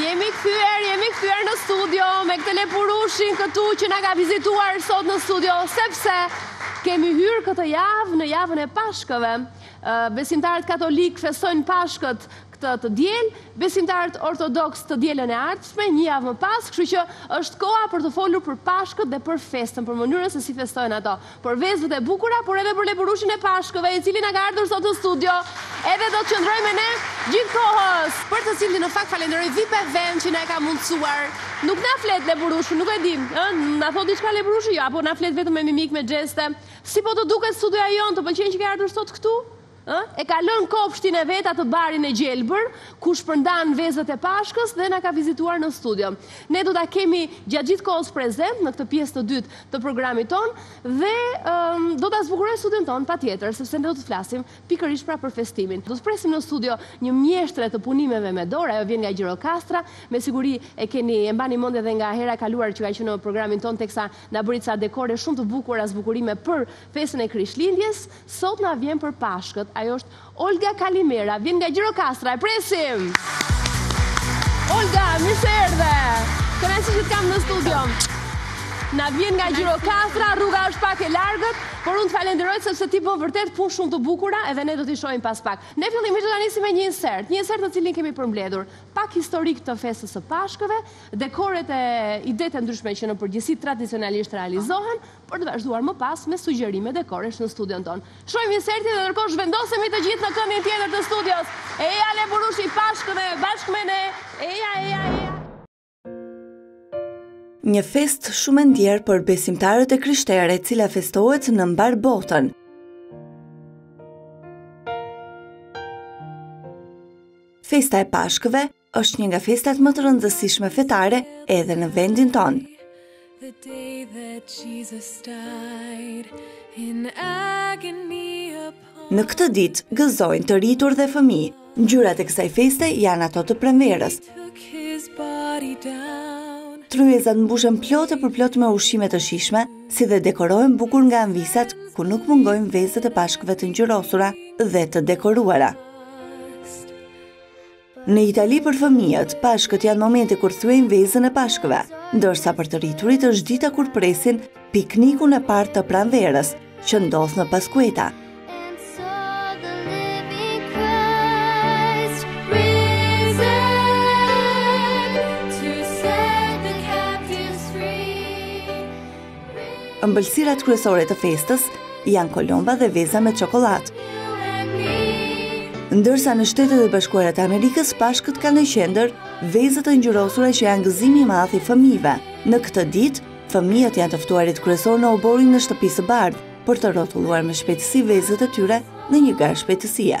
Jemi kthyer, jemi kthyer në studio me këtë lepurushin këtu që na ka vizituar sot në studio, sepse kemi hyrë këtë javë në javën e pashkëve. Besimtarët katolikë festojnë pashkët këtë të diel, besimtarët ortodoks të dielën e ardhshme, një javë më pas, kështu që është koha për të folur për pashkët dhe për festën, për mënyrën se si festojnë ato. për vezët e bukura, por edhe për lepurushin e pashkëve, i cili na ka ardhur sot në studio, edhe do të qëndrojë me ne gjithë kohës, për të cilin në fakt falenderoj VIP Event që na e ka mundësuar. Nuk na flet lepurushi, nuk e di, ë, na thotë diçka lepurushi, jo, apo na flet vetëm me mimikë, me gjeste. Si po të duket studioja jonë, të pëlqen që ke ardhur sot këtu? Ë? E ka lënë kopshtin e vet atë barin e gjelbër, ku shpërndan vezët e Pashkës dhe na ka vizituar në studio. Ne do ta kemi gjatë gjithë kohës prezent në këtë pjesë të dytë të programit tonë dhe ëm, do ta zbukurojë studion tonë patjetër, sepse ne do të flasim pikërisht pra për festimin. Do të presim në studio një mjeshtre të punimeve me dorë, ajo vjen nga Gjirokastra, me siguri e keni e mbani mend edhe nga hera e kaluar që ka qenë në programin tonë teksa na bëri ca dekore shumë të bukura, zbukurime për Festën e Krishtlindjes sot na vjen për Pashkët. Ajo është Olga Kalimera, vjen nga Gjirokastra. E presim! Olga, mirë se erdhe! Kënaqësi që të kam në studio. Na vjen nga Gjirokastra, rruga është pak e largët, por unë të falenderoj sepse ti bën vërtet punë shumë të bukura, edhe ne do t'i shohim pas pak. Ne fillimisht do ta nisim me një insert, një insert të cilin kemi përmbledhur pak historik të festës së Pashkëve, dekoret e idetë e ndryshme që në përgjithësi tradicionalisht realizohen, për të vazhduar më pas me sugjerime dekoresh në studion tonë. Shohim insertin dhe ndërkohë zhvendosemi të gjithë në këndin tjetër të studios. Eja lepurushi i Pashkëve bashkë me ne. Eja, eja, eja. Një festë shumë e ndier për besimtarët e krishterë e cila festohet në mbarë botën. Festa e Pashkëve është një nga festat më të rëndësishme fetare edhe në vendin tonë. The day that Jesus died in agony upon Në këtë ditë gëzojnë të rritur dhe fëmijë. Ngjyrat e kësaj feste janë ato të pranverës. Tryezat mbushen plot e përplot me ushqime të shijshme, si dhe dekorohen bukur nga amvisat, ku nuk mungojnë vezët e pashkëve të ngjyrosura dhe të dekoruara. Në Itali për fëmijët, Pashkët janë momente kur thyejnë vezën e Pashkëve, ndërsa për të rriturit është dita kur presin piknikun e parë të pranverës, që ndodh në Paskueta. Ëmbëlsirat kryesore të festës janë kolomba dhe veza me çokollatë. Ndërsa në Shtetet e Bashkuara të Amerikës pashkët kanë në qendër vezët e ngjyrosura që janë gëzimi i madh i fëmijëve. Në këtë ditë, fëmijët janë të ftuarit kryesorë në oborrin e shtëpisë së bardhë për të rrotulluar me shpejtësi vezët e tyre në një garë shpejtësie.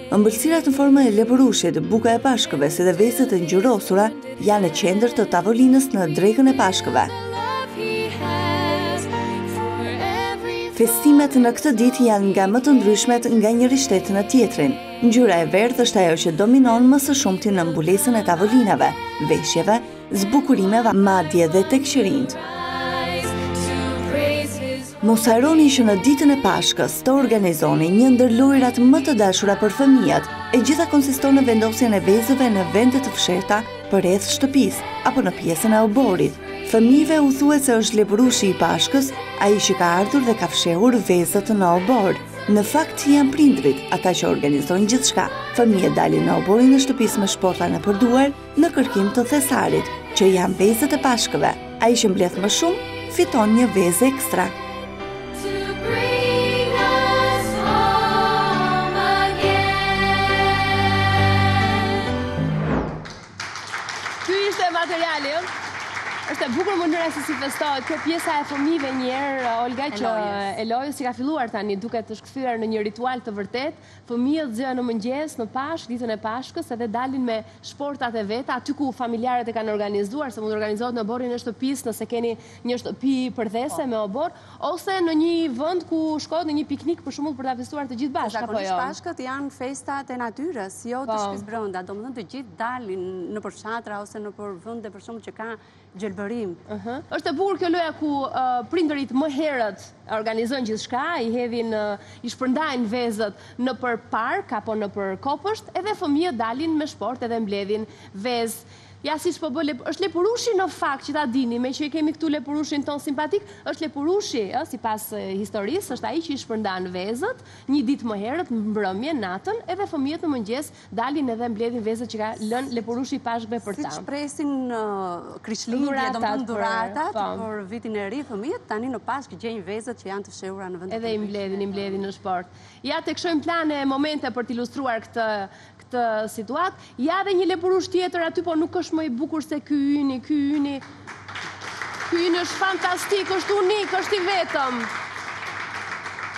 Ëmbëlsirat në formën e lepurushit, buka e pashkëve, si dhe vezët e ngjyrosura janë në qendër të tavolinës në drekën e pashkëve. Festimet në këtë ditë janë nga më të ndryshmet nga njëri shtet në tjetrin. Ngjyra e verdhë është ajo që dominon më së shumti në mbulesën e tavolinave, veshjeve, zbukurimeve, madje dhe tek qirinjtë. Mos harroni që në ditën e Pashkës të organizoni një ndër lojërat më të dashura për fëmijët. E gjitha konsiston në vendosjen e vezëve në vende të fshehta përreth shtëpisë apo në pjesën e oborrit. Fëmijëve u thuhet se është lepurushi i Pashkës, ai që ka ardhur dhe ka fshehur vezët në oborr. Në fakt janë prindërit ata që organizojnë gjithçka. Fëmijët dalin në oborrin e shtëpisë me shporta nëpër duar Në kërkim të thesarit, që janë vezët e pashkëve, ai që mbledh më shumë, fiton një vezë ekstra. bukur mënyra se si festohet kjo pjesa e fëmijëve një herë Olga që, e lojës që ka filluar tani duket është kthyer në një ritual të vërtetë Fëmijët zgjohen në mëngjes, në Pashkë, ditën e Pashkës, edhe dalin me shportat e veta, aty ku familjarët e kanë organizuar, se mund të organizohet në oborrin e shtëpisë, nëse keni një shtëpi përdhese me oborr, ose në një vend ku shkohet në një piknik, për shembull, për ta festuar të gjithë bashkë, apo jo? Zakonisht Pashkët janë festa të natyrës, jo të shtëpisë brenda, domethënë të gjithë dalin nëpër fshatra ose nëpër vende për shembull që ka Gjelbërim. Ëhë. Është e bukur kjo loja ku prindërit më herët organizojnë gjithçka, i hedhin, i shpërndajnë vezët nëpër park apo nëpër kopësht, edhe fëmijët dalin me shportë edhe mbledhin vezë. Ja siç po bë, është lepurushi në fakt, që ta dini, meqë e kemi këtu lepurushin tonë simpatik, është lepurushi, ë, sipas historisë, është ai që i shpërndan vezët, një ditë më herët, mbrëmjen, natën, edhe fëmijët në mëngjes Dalin edhe mbledhin vezët që ka lënë lepurushi i pashkëve për ta. Siç presin në Krishtlindje, domethënë dhuratat për vitin e ri fëmijët, tani në Pashkë gjejnë vezët që janë të fshehura në vende të ndryshme. Edhe i mbledhin, i mbledhin në shportë. Ja tek shojmë plane e momente për të ilustruar këtë këtë situatë. Ja edhe një lepurush tjetër aty, po nuk është më i bukur se ky yni, ky yni. Ky yni është fantastik, është unik, është i vetëm.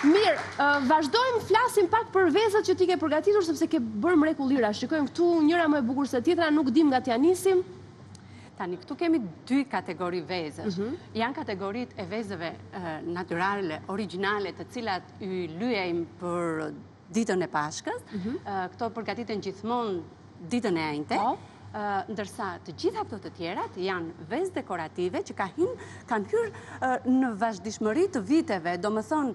Mirë, vazhdojmë, flasim pak për vezët që ti ke përgatitur, sepse ke bërë mrekullira. Shikojmë këtu njëra më e bukur se tjetra, nuk dim nga t'ja nisim. Tani, këtu kemi dy kategori vezësh. Mhm. Janë kategoritë e vezëve natyrale, origjinale, të cilat i lyejmë për ditën e Pashkës, këto përgatiten gjithmonë ditën e enjte, po. ndërsa të gjitha këto të tjerat janë vezë dekorative që kanë hyrë në vazhdishmëri të viteve, domethënë,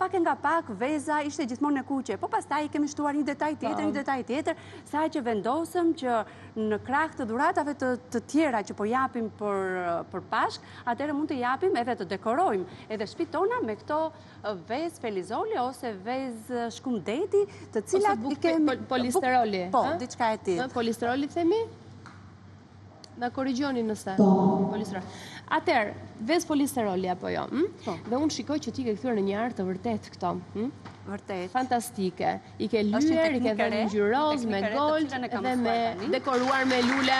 pak e nga pak, veza ishte gjithmonë e kuqe, po pastaj i kemi shtuar një detaj tjetër, një detaj tjetër, sa që vendosëm që në krah të dhuratave të tjera që po japim për Pashkë, atëherë mund të japim edhe të dekorojmë edhe shpitë tona me këto dekorative, vezë felizoli ose vezë shkumdeti, të cilat i ke... Polisteroli. Po, diçka e tillë. Polisteroli themi? Na korrigjoni nëse. Po. Polisteroli. Atëherë, vezë polisteroli apo jo? Hm? Po. Dhe unë shikoj që ti i ke kthyer në një art të vërtetë këto. Hm? Vërtet. Fantastike. I ke lyer, i ke dhënë një ngjyrë roz me gold dhe me dekoruar me lule,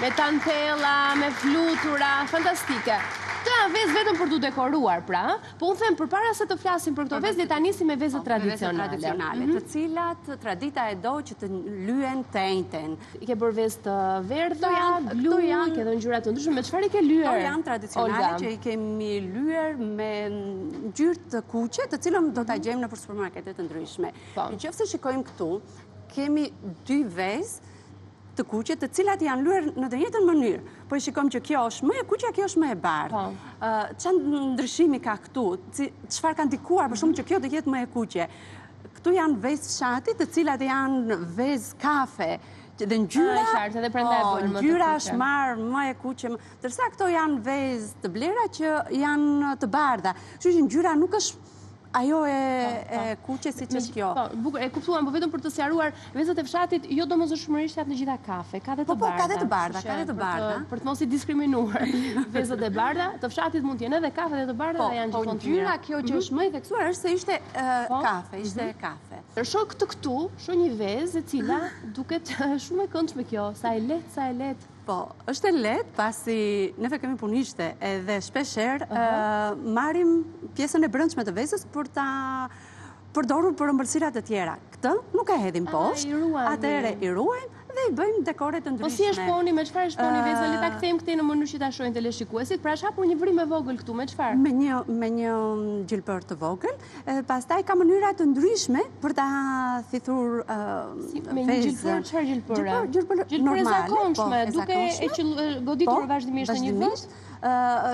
me tantella, me flutura, fantastike. Këto janë vezë vetëm për t'u dekoruar, pra, po unë them përpara se të flasim për këto vezë, le ta nisim me vezët po, tradicionale, mhm. të cilat tradita e do që të lyen të enjten. I ke bërë vezë të verdha, blu, i ke dhënë ngjyra të ndryshme, me çfarë i ke lyer? Këto janë tradicionale që i kemi lyer me ngjyrë të kuqe, të cilën do ta mhm. gjejmë nëpër supermarkete të ndryshme. Po. Në qoftë se shikojmë këtu, kemi dy vezë të kuqe, të cilat janë lyer në të njëjtën mënyrë. Po i shikojmë që kjo është më e kuqe, a kjo është më e bardhë. Po. Çfarë ndryshimi ka këtu, çfarë ka ndikuar për shembull mhm. që kjo të jetë më e kuqe? Këtu janë vezë fshati, të cilat janë vezë kafe, dhe ngjyra, ngjyra është marrë më e kuqe, ndërsa këto janë vezë të blera që janë të bardha, që që ngjyra nuk është ajo e kuqe siç është kjo. Po, e kuptuam, po vetëm për të sqaruar, Vezët e fshatit jo domosdoshmërisht janë të gjitha kafe, ka dhe të bardha. Po po, ka dhe të bardha, ka dhe të bardha. Për të mos i diskriminuar. Vezët e bardha të fshatit mund të jenë edhe kafe dhe të bardha po, dhe janë gjithmonë të mira. Po, njëra kjo që mhm. është më e theksuar është se ishte po. kafe, ishte mhm. kafe. Shoh këtë këtu, shoh një vezë e cila duket shumë e këndshme kjo, sa e lehtë, sa e lehtë. Po, është e lehtë pasi neve kemi punishte edhe shpeshherë marrim pjesën e brendshme të vezës për ta Përdorur për ëmbëlsira të tjera. Këtë nuk e hedhim poshtë, atëherë i ruajmë dhe i bëjmë dekore të ndryshme. Po si e shponi, me çfarë e shponi vezën? Le ta kthejmë këtej në mënyrë që ta shohin teleshikuesit. Pra është hapur një vrimë e vogël këtu, me çfarë? Me një me një gjilpërë të vogël, pastaj ka mënyra të ndryshme për ta thithur vezën. Me një gjilpërë, çfarë gjilpëre? Gjilpërë normale, po, e zakonshme. Gjilpërë e zakonshme, duke e goditur vazhdimisht në një vend.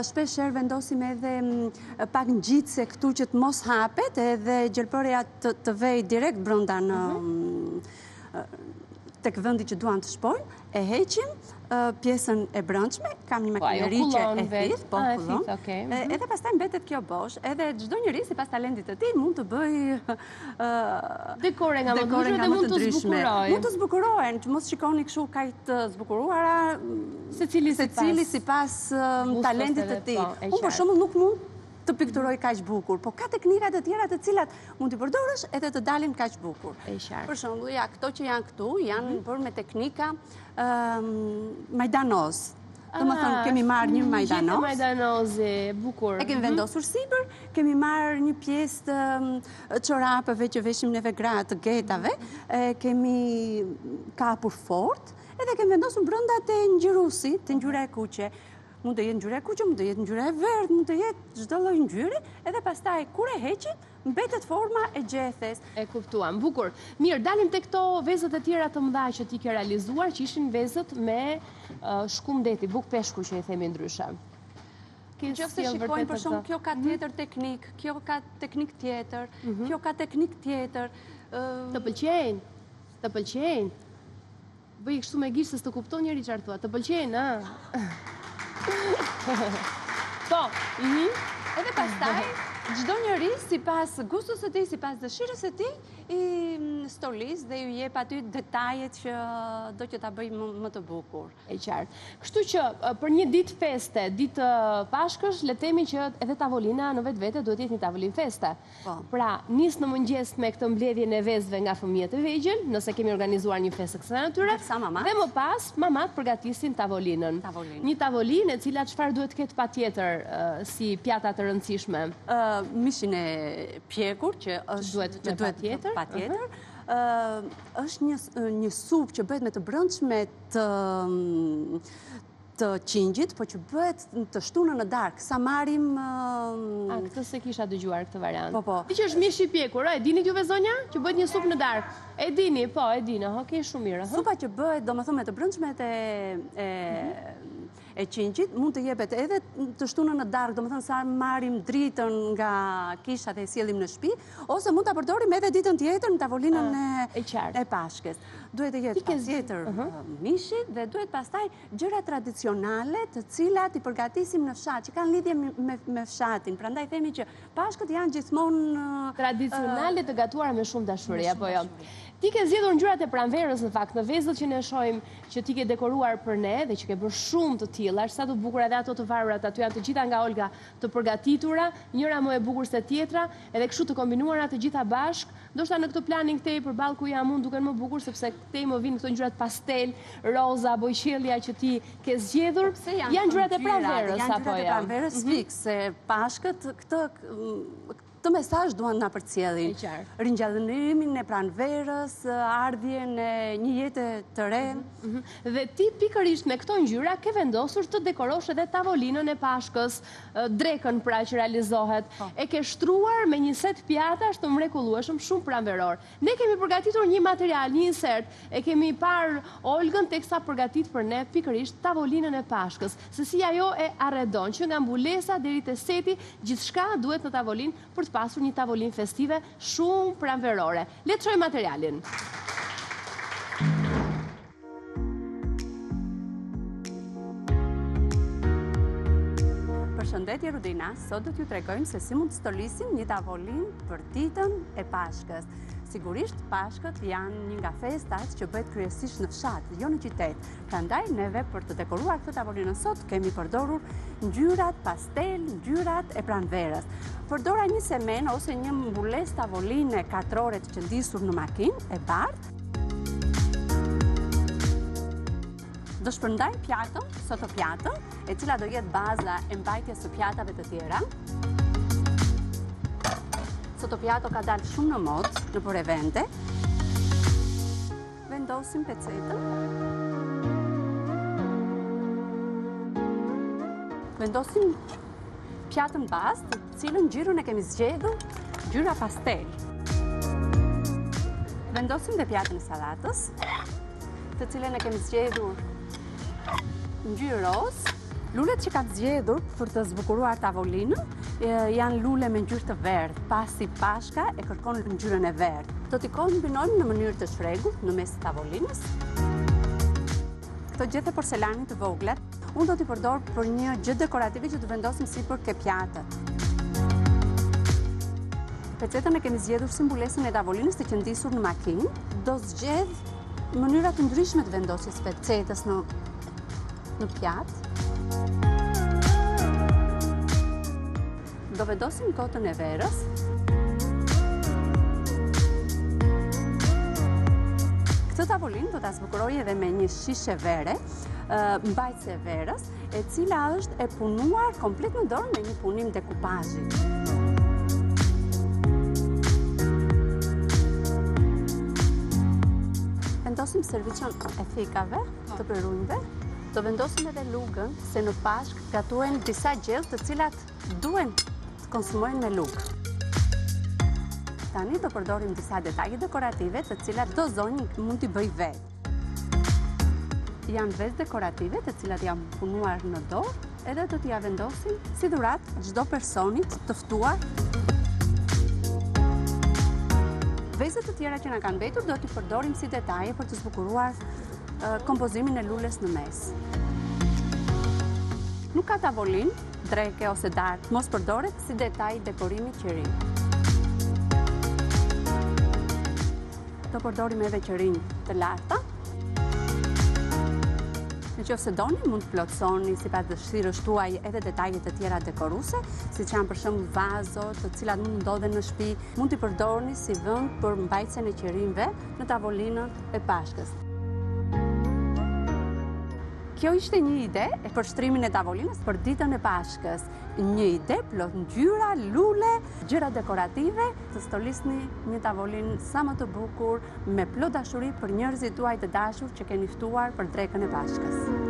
shpesh herë vendosim edhe pak ngjitëse këtu që të mos hapet edhe gjilpëra të vejë direkt brenda në tek vendi që duam të shpojmë, e heqim pjesën e brendshme, kam një po, makineri që e thith, po kullon, edhe pastaj mbetet kjo bosh, edhe çdo njeri sipas talentit të tij mund të bëjë dekore nga më të ndryshmet dhe mund të zbukurohen. Mund të zbukurohen, që mos shikoni kështu kaq të zbukuruara, secili sipas talentit të tij. Unë për shembull nuk mund të pikturoj kaq bukur, po ka teknika të tjera të cilat mund t'i përdorësh edhe të dalin kaq bukur. Për shembull, ja këto që janë këtu, janë bërë me teknika majdanoz. Domethënë, kemi marrë një majdanoz. Gjethe majdanozi, bukur. E kemi mhm. vendosur sipër, kemi marrë një pjesë të mm, çorapeve që veshim neve gratë, getave, mhm. kemi kapur fort, edhe kemi vendosur brenda te ngjyruesi, te ngjyra e kuqe. Mund të jetë ngjyra e kuqe, mund të jetë ngjyra e verdhë, mund të jetë çdo lloj ngjyre, edhe pastaj, kur e heqim, Mbetet forma e gjethes. E kuptuam. Bukur. Mirë, dalim tek këto vezët e tjera të mëdha që ti ke realizuar, që ishin vezët me shkumë deti, bukë peshku që i themi ndryshe. Në qoftë se shikojmë për shembull, kjo ka mhm. tjetër teknikë, kjo ka teknikë tjetër, mhm. kjo ka teknikë tjetër. Të pëlqejnë, të pëlqejnë. Bëje kështu me gisht se s'të kupton njeri çfarë thua. Të pëlqejnë, ë? Po. Mhm. Edhe pastaj çdo njeri sipas gustos së tij, sipas dëshirës së tij, i stolis dhe ju jep aty detajet që do që ta bëjë më të bukur. E qartë. Kështu që për një ditë feste, ditë Pashkësh, le të themi që edhe tavolina në vetvete duhet të jetë një tavolinë feste. Pra, nis në mëngjes me këtë mbledhjen e vezëve nga fëmijët e vegjël, nëse kemi organizuar një festë të kësaj natyre, dhe më pas mamat përgatisin tavolinën. Një tavolinë e cila çfarë duhet të ketë patjetër si pjata të rëndësishme? Mishin e pjekur që duhet të ketë patjetër. Është një supë që bëhet me të brendshme të të qingjit, po që bëhet të shtunën në darkë, sa marrim... A, këtë s'e kisha dëgjuar këtë variant. Po, po. Di që është mish i pjekur, e dinit juve zonja? Që bëhet një supë në darkë. E dini, po, e dini, aha, ke shumë mirë. Supa që bëhet, domethënë, me të brendshmet e e qingjit, mund të jepet edhe të shtunën në darkë, domethënë, sa marrim dritën nga kisha dhe e sjellim në shpi, Ose mund ta përdorim edhe ditën tjetër në tavolinën ah, e qartë e Pashkës. Duhet të jetë patjetër uh-huh. uh, mishi dhe duhet pastaj gjëra tradicionale të cilat i përgatisim në fshat, që kanë lidhje me me fshatin. Prandaj themi që Pashkët janë gjithmonë uh, tradicionale të gatuara me shumë dashuri apo jo. Ti ke zgjedhur ngjyrat e pranverës në fakt në vezët që ne shohim që ti ke dekoruar për ne dhe që ke bërë shumë të tilla, sa të bukura dhe ato të varura aty janë të gjitha nga Olga të përgatitura, njëra më e bukur se tjetra, edhe kështu të kombinuara të gjitha bashkë, ndoshta në këtë planin këtej përballë ku jam unë duken më bukur sepse këtej më vijnë këto ngjyrat pastel, roza, bojëqiellja që ti ke zgjedhur, janë ngjyrat e pranverës apo jo? Janë ngjyrat e pranverës fiks, se pashkët këtë Këtë mesazh duan të na përcjellin. E qartë. Ringjallërimin e pranverës, ardhjen e një jete të re. Mhm, mhm. Dhe ti pikërisht me këto ngjyra ke vendosur të dekorosh edhe tavolinën e pashkës, drekën pra që realizohet. Po. E ke shtruar me një set pjatash të mrekullueshëm shumë pranveror. Ne kemi përgatitur një material, një insert. E kemi parë Olgën teksa përgatit për ne pikërisht tavolinën e Pashkës, se si ajo e arredon, që nga mbulesa deri te seti, gjithçka duhet në tavolinë për të pasur një tavolinë festive shumë pranverore. Le të shohim materialin. Përshëndetje Rudina, sot do t'ju tregojmë se si mund të stolisim një tavolinë për ditën e Pashkës. Sigurisht Pashkët janë një nga festat që bëhet kryesisht në fshat, jo në qytet. Prandaj neve për të dekoruar këtë tavolinën sot kemi përdorur ngjyrat pastel, ngjyrat e pranverës. Përdora një semen ose një mbulesë tavoline katrore të qëndisur në makinë e bardhë, Do shpërndaj pjatën, soto pjatën, e cila do jetë baza e mbajtjes së pjatave të tjera. Soto pjato ka dalë shumë në modë nëpër evente. Vendosim pecetën. Vendosim pjatën bazë, Të cilën ngjyrën e kemi zgjedhur ngjyra pastel. Vendosim dhe pjatën e sallatës, të cilën e kemi zgjedhur ngjyrë roz. Lulet që kam zgjedhur për të zbukuruar tavolinën janë lule me ngjyrë të verdhë, pasi Pashka e kërkon ngjyrën e verdhë. Do t'i kombinojmë në mënyrë të çrregullt në mes të tavolinës. Këto gjethe porcelani të vogla Unë do t'i përdor për një gjë dekorative që të vendosim sipër ke pjatët. Pecetën e kemi zgjedhur si mbulesën e tavolinës të qëndisur në makinë. Do zgjedh mënyra të ndryshme të vendosjes së pecetës në, në pjatë. Do vendosim gotën e verës. Këtë tavolin do ta zbukuroj edhe me një shishe vere, mbajtëse e verës, e cila është e punuar komplet në dorë me një punim dekupazhi. Vendosim servisin e thikave dhe pirunjve, do vendosim edhe lugën se në Pashkë gatuhen disa gjellë të cilat duhen të konsumohen me lugë. Tani do përdorim disa detaje dekorative të cilat çdo zonjë mund t'i bëjë vetë. Janë vezë dekorative të cilat janë punuar në dorë edhe do t'ia vendosim si dhuratë çdo personi të ftuar. Vezët e tjera që na kanë mbetur do t'i përdorim si detaje për të zbukuruar kompozimin e lules në mes. Nuk ka tavolinë, dreke ose darkë, mos përdoret si detaj dekorimi qiriri. Do përdorim edhe qirinj të larta. Në qoftë se doni, mund të plotësoni sipas dëshirës tuaj edhe detaje të tjera dekoruese, siç janë për shembull vazo, të cilat mund të ndodhen në shtëpi, mund t'i përdorni si vend për mbajtjen e qirinjve, në tavolinën e Pashkës. Kjo ishte një ide për shtrimin e tavolinës për ditën e Pashkës. Një ide plot ngjyra, lule, gjëra dekorative, të stolisni një tavolinë sa më të bukur me plot dashuri për njerëzit tuaj të dashur që keni ftuar për drekën e Pashkës.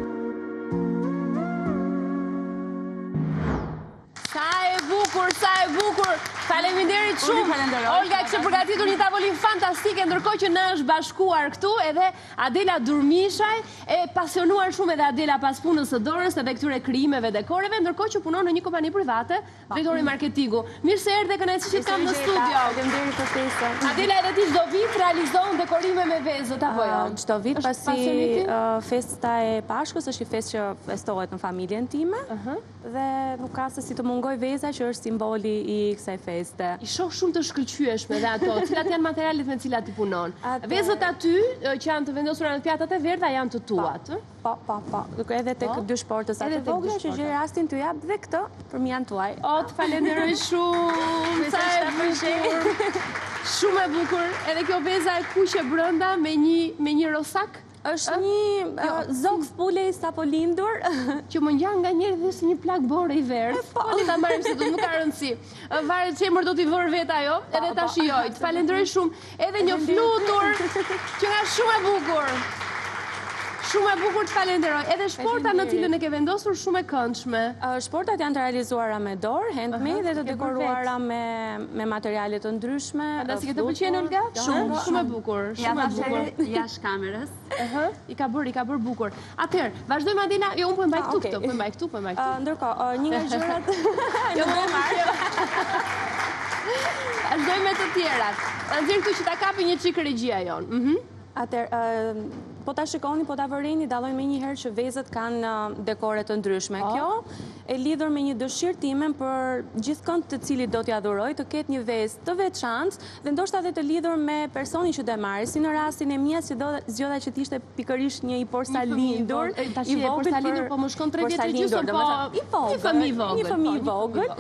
Sa e bukur, sa e bukur. Faleminderit shumë. Olga kishte përgatitur një tavolinë fantastike ndërkohë që na është bashkuar këtu edhe Adela Durmishaj, e pasionuar shumë edhe Adela pas punës së dorës edhe këtyre krijimeve dekoreve, ndërkohë që punon në një kompani private, drejtori marketingu. Mirë se erdhe kënaqësi që të kam në studio. Faleminderit për ftesën. Adela edhe ti çdo vit realizon dekorime me vezët apo jo? Çdo vit pasi festa e Pashkës është një festë që festohet në familjen time. Dhe nuk ka se si të mungojë veza që është simboli i kësaj feste. I shoh shumë të shkëlqyeshme dhe ato, cilat janë materialet me të cilat i punon. Vezët aty që janë të vendosura në pjatat e verdha janë të tuat. Po, po, po, po. Edhe te këto dy shportëzat e vogla që gjej rastin t'jua jap dhe këtë për emisionin tuaj. O, të falënderoj shumë, sa e bukur. Shumë e bukur, edhe kjo veza e kuqe brenda me një rosak. Është një jo. zog pule i sapolindur. Që më ngjan nganjëherë dhe si një plak bore i verdhë. Po, po ta marrim se do nuk ka rëndësi. Varet se ç'emër do t'i vërë vetë ajo, po, edhe ta po. shijoj. Të falënderoj shumë. Edhe një flutur qenka shumë e bukur. Shumë e bukur të falënderoj. Edhe shporta në cilën e ke vendosur shumë e këndshme. Shportat janë të realizuara me dorë, handmade dhe të dekoruara me me materiale të ndryshme. A të, si të pëlqen Olga? Shumë, shumë e bukur, shumë e bukur. kamerës. Ëhë, i ka bërë, i ka bërë bukur. Atëherë, vazhdojmë Adina, jo unë po e mbaj ah, këtu këtë, po e mbaj këtu, po e mbaj këtu. Ah, ndërkohë, një nga gjërat jo më marr. Vazhdojmë me të tjerat. Nxjerr këtu që ta kapi një çikë regjia jon. Mhm. Atëherë, po ta shikoni, po ta vëreni, dallon menjëherë që vezët kanë dekore të ndryshme. Po. Kjo e lidhur me një dëshirë timen për gjithkënd të cilit do t'ia dhuroj të ketë një vezë të veçantë, Dhe ndoshta dhe të lidhur me personin që do e marrë, si në rastin e Mias që do zgjodha që të ishte pikërisht një i porsalindur, i vogël, i porsalindur, po më shkon 3 vjeç e gjysmë, po i vogël, një fëmijë i vogël, një fëmijë i vogël,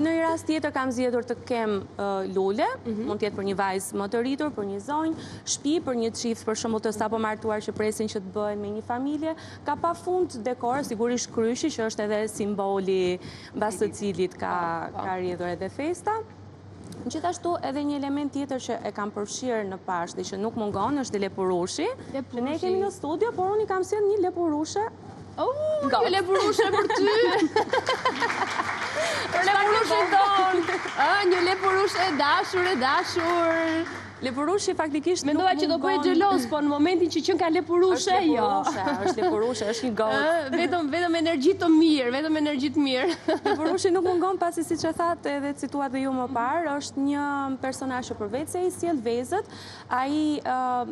në një rast tjetër kam zgjedhur të kem lule, mhm. mund të jetë për një vajzë më të rritur, për një zonjë, shtëpi për një çift për shembull të sapomartuar që presin që të bëhen me një familje, ka pafund dekor, sigurisht kryqi që është edhe simboli mbas të cilit ka po, po. ka rrjedhur edhe festa. Gjithashtu edhe një element tjetër që e kam përfshirë në Pashkë dhe që nuk mungon është lepurushi. Lepurushi. Ne e kemi në studio, por unë i kam sjellë një lepurushe. Oh, një lepurushe për ty! Për lepurushin tonë! Një lepurushe e dashur, e dashur! Lepurushi faktikisht nuk mund gënë... Mendova që do bëhej xheloz, po në momentin që qenka lepurushe, jo. është lepurushe, është një gënë. Vetëm energji të mirë, vetëm energji të mirë. Lepurushi nuk mungon, pasi siç thatë edhe cituat dhe ju më parë, është një personazh që përveçse i sjell vezët, ai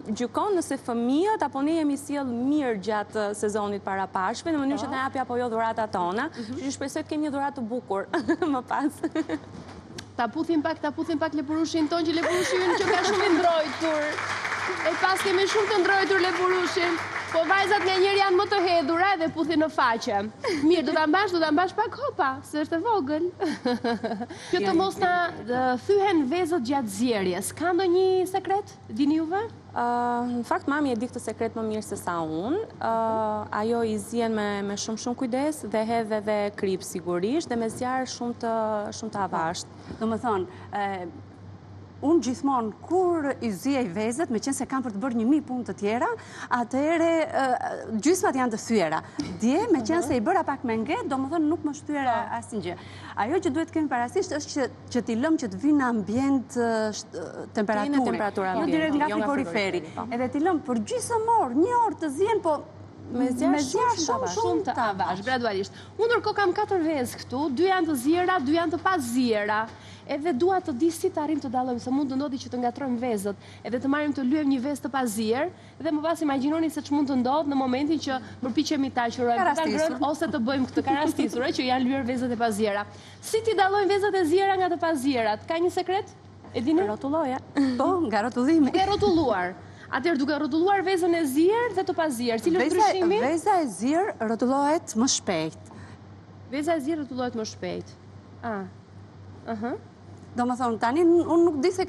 gjykon nëse fëmijët, apo ne jemi sjellë mirë gjatë sezonit para Pashkëve, në mënyrë që të japë apo jo dhuratat tona, që shpresoj të kemi një dhuratë të bukur, më pas. Ta puthim pak, ta puthim pak lepurushin tonë, që lepurushi ynë qenka shumë i ndrojtur. E paskemi shumë të ndrojtur lepurushin, po vajzat nganjëherë janë më të hedhura edhe puthin në faqe. Mirë, do ta mbash, do ta mbash pak hopa, se është e vogël. Që të mos na thyhen vezët gjatë zierjes, ka ndonjë sekret? Dini juve? Në fakt, mami e di këtë sekret më mirë sesa unë. Ajo i zien me shumë shumë kujdes dhe hedh edhe kripë sigurisht dhe me zjarr shumë të shumë të avashtë. Domethënë, unë gjithmonë kur i ziej vezët, meqenëse kam për të bërë një mijë punë të tjera, atëhere gjysmat janë të thyera. Dje, meqenëse i bëra pak me nge, domethënë nuk m'u thye asnjë gjë. Ajo që duhet të kemi parasysh është që Që t'i lëmë që të vijnë në ambient temperaturë, jo direkt nga frigoriferi, edhe t'i lëmë për gjysmë ore, një orë të ziejnë, po me zjarr shumë të avash. Shumë të avash, gradualisht. Unë ndërkohë kam 4 vezë këtu, 2 janë të ziera, 2 janë të paziera, edhe dua të di si të arrim të dallojmë, se mund të ndodhë që të ngatërrojmë vezët, edhe të marrim të lyejmë një vezë të pazier, edhe më pas imagjinoni se ç'mund të ndodhë në momentin që përpichemi ta qërojmë për ta ngrënë, ose të bëjmë këtë ka rastisur, që janë lyer vezët e paziera. Si t'i dallojmë vezët e ziera nga të pazierat? Ka një sekret. E dini? Rrotulloja. Po, nga rrotullimi. Duke rrotulluar. Atëherë duke rrotulluar vezën e zier dhe të pazier, cili është ndryshimi? Veza e zier rrotullohet më shpejt. Veza e zier rrotullohet më shpejt. Ah. Aha. Domethënë, tani unë nuk di se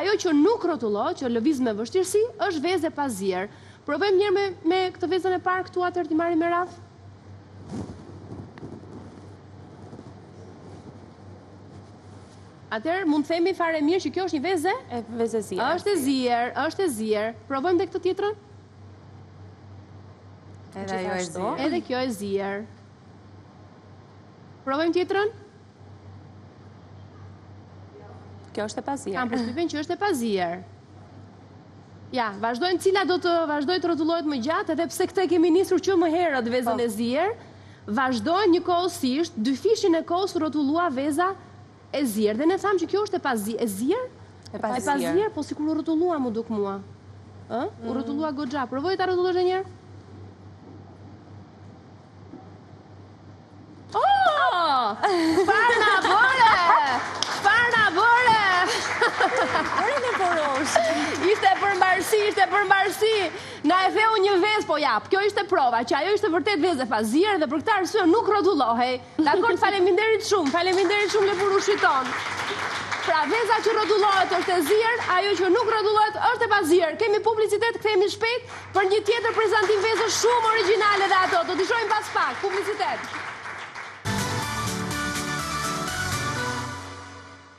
Ajo që nuk rrotullohet, që lëviz me vështirësi, është vezë e pazier. Provojmë një herë me, me këtë vezën e parë këtu, atëherë t'i marrim me radhë. Atëherë mund të themi fare mirë që kjo është një vezë e vezë e zier. Është e zier, është e zier. Provojmë dhe këtë tjetrën. Edhe ajo e zier. Edhe kjo e zier. Provojmë tjetrën. Kjo është e pazier. Kam përshtypjen që është e pazier. Ja, vazhdojnë cila do të vazhdojë të rrotullohet më gjatë, edhe pse këtë e kemi nisur që më herët vezën po. e zier, vazhdojnë njëkohësisht, dyfishin e kohës u rrotullua veza e zier, dhe ne thamë që kjo është e pazier, e zier? E pazier, po sikur u rrotullua m'u duk mua. U mm. rrotullua goxha, provo ta rrotullosh dhe një herë? Çfarë na bëre? Çfarë na bëre? Bëre me porosh. Ishte për mbarësi, ishte për mbarësi. Na e theu një vezë po jap. Kjo ishte prova që ajo ishte vërtet vezë e pazier dhe për këtë arsye nuk rrotullohej. Dakord, faleminderit shumë. Faleminderit shumë le purushi ton. Pra veza që rrotullohet është e zier, ajo që nuk rrotullohet është e pazier. Kemi publicitet, kthehemi shpejt. Për një tjetër prezantim vezësh shumë origjinale dhe ato, do t'i shohim pas pak, publicitet.